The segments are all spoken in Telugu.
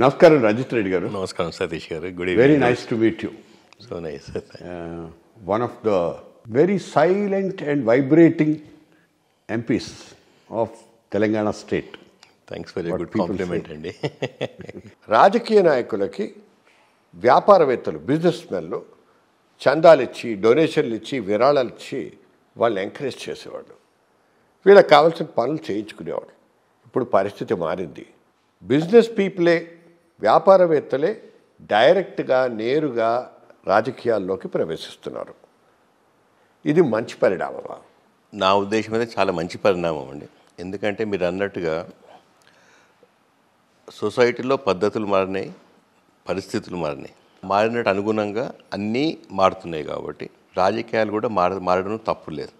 నమస్కారం రంజిత్ రెడ్డి గారు. నమస్కారం సతీష్ గారు. Good very nice to meet you so nice one of the very silent and vibrating MPs of Telangana state thanks for good compliment అండి రాజకీయ నాయకులకి వ్యాపారవేత్తలు బిజినెస్ మెన్లు చందాలు ఇచ్చి డొనేషన్లు ఇచ్చి విరాళాలు ఇచ్చి వాళ్ళని ఎంకరేజ్ చేసేవాళ్ళు. వీళ్ళకి కావాల్సిన పనులు చేయించుకునేవాడు ఇప్పుడు పరిస్థితి మారింది. బిజినెస్ పీపులే వ్యాపారవేత్తలే డైరెక్ట్గా నేరుగా రాజకీయాల్లోకి ప్రవేశిస్తున్నారు. ఇది మంచి పరిణామమా? నా ఉద్దేశం అయితే చాలా మంచి పరిణామం అండి. ఎందుకంటే మీరు అన్నట్టుగా సొసైటీలో పద్ధతులు మారినాయి పరిస్థితులు మారినాయి. మారినట్టు అనుగుణంగా అన్నీ మారుతున్నాయి కాబట్టి రాజకీయాలు కూడా మార మారడం తప్పు లేదు.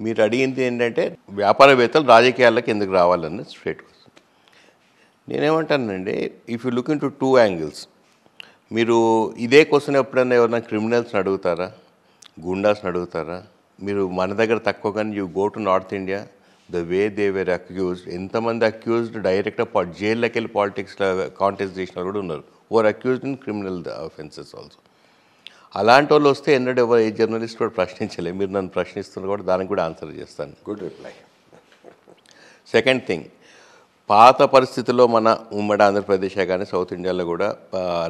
మీరు అడిగింది ఏంటంటే వ్యాపారవేత్తలు రాజకీయాల్లోకి ఎందుకు రావాలని straight నేనేమంటానండి if you look into two angles మీరు ఇదే క్వశ్చన్ ఎప్పుడైనా ఎవరైనా క్రిమినల్స్ని అడుగుతారా? గుండాస్ని అడుగుతారా? మీరు మన దగ్గర తక్కువ కానీ you go to north India the way they were accused ఎంతమంది అక్యూజ్డ్ డైరెక్ట్గా జైల్లోకి వెళ్ళి పాలిటిక్స్లో కాంటెస్ట్ చేసిన వాళ్ళు కూడా ఉన్నారు. Or accused in criminal offences also అలాంటి వాళ్ళు వస్తే ఎన్నడూ ఎవరు ఏ జర్నలిస్ట్ కూడా ప్రశ్నించలేదు. మీరు నన్ను ప్రశ్నిస్తున్నారు కూడా దానికి కూడా ఆన్సర్ చేస్తాను. గుడ్ రిప్లై సెకండ్ థింగ్ పాత పరిస్థితుల్లో మన ఉమ్మడి ఆంధ్రప్రదేశ్ కానీ సౌత్ ఇండియాలో కూడా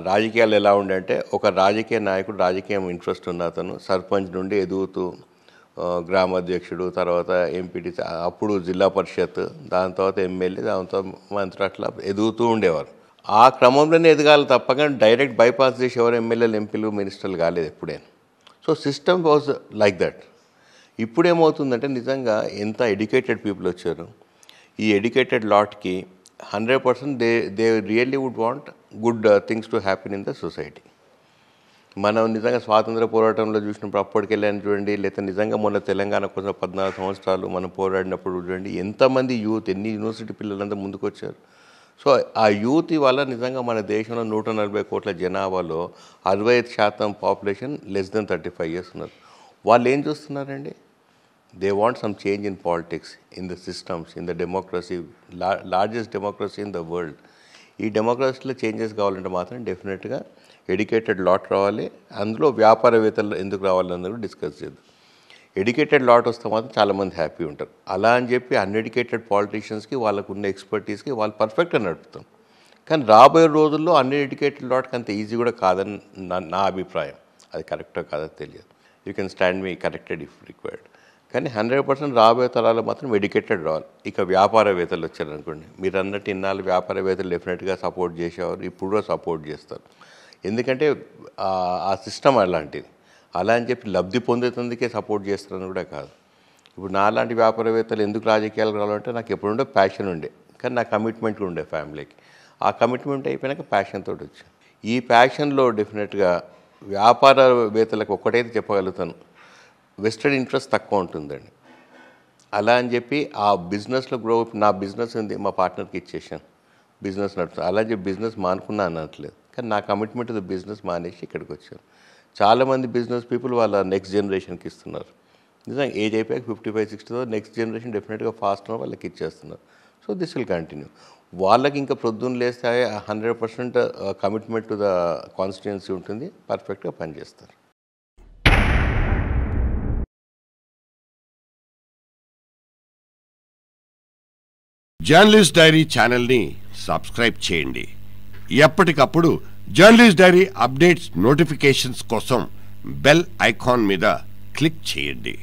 రాజకీయాలు ఎలా ఉండంటే ఒక రాజకీయ నాయకుడు రాజకీయం ఇంట్రెస్ట్ ఉన్న అతను సర్పంచ్ నుండి ఎదుగుతూ గ్రామాధ్యక్షుడు తర్వాత ఎంపీటీ అప్పుడు జిల్లా పరిషత్ దాని తర్వాత ఎమ్మెల్యే దాని తర్వాత మంత్రి అట్లా ఎదుగుతూ ఉండేవారు. ఆ క్రమంలోనే ఎదగాలి తప్ప డైరెక్ట్ బైపాస్ చేసి ఎవరు ఎమ్మెల్యేలు ఎంపీలు మినిస్టర్లు కాలేదు ఎప్పుడైనా. So system was like that ఇప్పుడేమవుతుందంటే నిజంగా ఎంత ఎడ్యుకేటెడ్ పీపుల్ వచ్చారు ఈ educated లాట్కి hundred percent they they really would want good uh, things to happen in the society. మనం నిజంగా స్వాతంత్ర పోరాటంలో చూసినప్పుడు అప్పటికెళ్ళాను చూడండి లేకపోతే నిజంగా మొన్న తెలంగాణ కోసం పద్నాలుగు సంవత్సరాలు మనం పోరాడినప్పుడు చూడండి ఎంతమంది యూత్ ఎన్ని యూనివర్సిటీ పిల్లలంతా ముందుకొచ్చారు. సో ఆ యూత్ వల్ల నిజంగా మన దేశంలో నూట నలభై కోట్ల జనాభాలో అరవై ఐదు శాతం population less than thirty five years ఉన్నారు. వాళ్ళు ఏం చూస్తున్నారండి? They want some change in politics in the systems in the democracy largest democracy in the world ఈ డెమోక్రసీలో చేంజెస్ కావాలంటే మాత్రం డెఫినెట్గా ఎడ్యుకేటెడ్ లాట్ రావాలి. అందులో వ్యాపారవేత్తలు ఎందుకు రావాలన్నది డిస్కస్ చేద్దాం. ఎడ్యుకేటెడ్ లాట్ వస్తే మాత్రం చాలామంది హ్యాపీ ఉంటారు. అలా అని చెప్పి అన్ఎడ్యుకేటెడ్ పాలిటీషియన్స్కి వాళ్ళకు ఉన్న ఎక్స్పర్టీస్కి వాళ్ళు పర్ఫెక్ట్గా నడుపుతాం. కానీ రాబోయే రోజుల్లో అన్ఎడ్యుకేటెడ్ లాట్కి అంత ఈజీ కూడా కాదని నా నా అభిప్రాయం. అది కరెక్టో కాదో తెలియదు. You can stand me corrected if required కానీ హండ్రెడ్ పర్సెంట్ రాబోయే తరాలు మాత్రం ఎడ్యుకేటెడ్ రావాలి. ఇక వ్యాపారవేత్తలు వచ్చారనుకోండి. మీరు అన్నట్టు ఇన్నాళ్ళు వ్యాపారవేత్తలు డెఫినెట్గా సపోర్ట్ చేసేవారు ఇప్పుడు కూడా సపోర్ట్ చేస్తారు. ఎందుకంటే ఆ- సిస్టమ్ అలాంటిది. అలా అని చెప్పి లబ్ధి పొందేటందుకే సపోర్ట్ చేస్తారని కూడా కాదు. ఇప్పుడు నాలాంటి వ్యాపారవేత్తలు ఎందుకు రాజకీయాలకు రావాలంటే నాకు ఎప్పుడుండే ప్యాషన్ ఉండే కానీ నా కమిట్మెంట్ ఉండే ఫ్యామిలీకి. ఆ కమిట్మెంట్ అయిపోయినాక ప్యాషన్ తోటి వచ్చాను ఈ ప్యాషన్లో డెఫినెట్గా వ్యాపారవేత్తలకు ఒక్కటైతే చెప్పగలుగుతాను. వెస్టెడ్ ఇంట్రెస్ట్ తక్కువ ఉంటుందండి. అలా అని చెప్పి ఆ బిజినెస్లో గ్రో నా బిజినెస్ ఉంది మా పార్ట్నర్కి ఇచ్చేసాను బిజినెస్ నడుపుతాను అలా చెప్పి బిజినెస్ మానుకున్నా అనట్లేదు. కానీ నా కమిట్మెంట్ ద బిజినెస్ మానేసి ఇక్కడికి వచ్చాను. చాలామంది బిజినెస్ పీపుల్ వాళ్ళ నెక్స్ట్ జనరేషన్కి ఇస్తున్నారు. నిజంగా ఏజ్ అయిపోయాక ఫిఫ్టీ ఫైవ్ సిక్స్టీతో నెక్స్ట్ జనరేషన్ డెఫినెట్గా ఫాస్ట్ వాళ్ళకి ఇచ్చేస్తున్నారు. సో దిస్ విల్ కంటిన్యూ వాళ్ళకి ఇంకా ప్రొద్దున లేస్తే hundred percent commitment to the constituency ఉంటుంది. పర్ఫెక్ట్గా పనిచేస్తారు. జర్నలిస్ట్ డైరీ ఛానల్ని సబ్స్క్రైబ్ చేయండి. ఎప్పటికప్పుడు జర్నలిస్ట్ డైరీ అప్డేట్స్ నోటిఫికేషన్స్ కోసం బెల్ ఐకాన్ మీద క్లిక్ చేయండి.